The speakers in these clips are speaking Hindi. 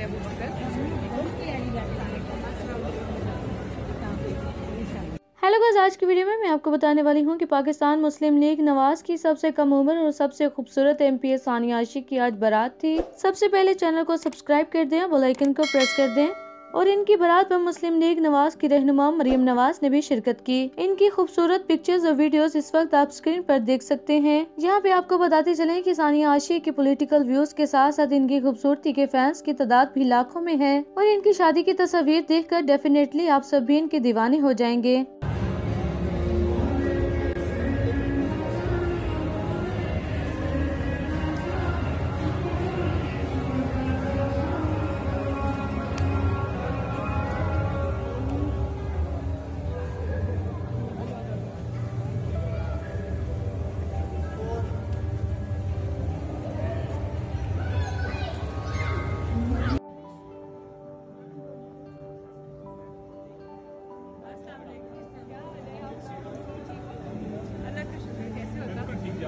हेलो गाइस, आज की वीडियो में मैं आपको बताने वाली हूँ कि पाकिस्तान मुस्लिम लीग नवाज़ की सबसे कम उम्र और सबसे खूबसूरत M P S Sania Ashiq की आज बारात थी। सबसे पहले चैनल को सब्सक्राइब कर दें बेल आइकन को प्रेस कर दें। और इनकी बारात में मुस्लिम लीग नवाज़ की रहनुमा मरियम नवाज़ ने भी शिरकत की। इनकी खूबसूरत पिक्चर्स और वीडियोस इस वक्त आप स्क्रीन पर देख सकते हैं। यहाँ पे आपको बताते चले कि सानिया आशी के पॉलिटिकल व्यूज़ के साथ साथ इनकी खूबसूरती के फैंस की तादाद भी लाखों में है। और इनकी शादी की तस्वीर देखकर डेफिनेटली आप सभी इनके दीवाने हो जाएँगे।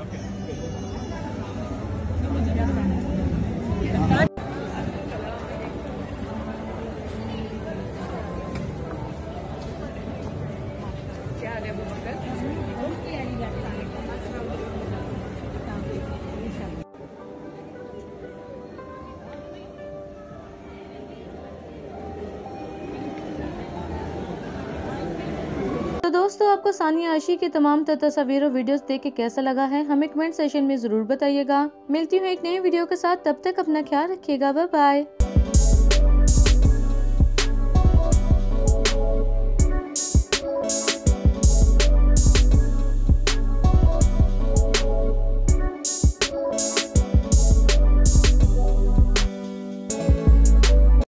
Yeah, they will work good. दोस्तों, आपको सानिया आशी की तमाम तस्वीर और वीडियोस देख के कैसा लगा है, हमें कमेंट सेशन में ज़रूर बताइएगा। मिलती हूँ एक नई वीडियो के साथ, तब तक अपना ख्याल रखिएगा बाय बाय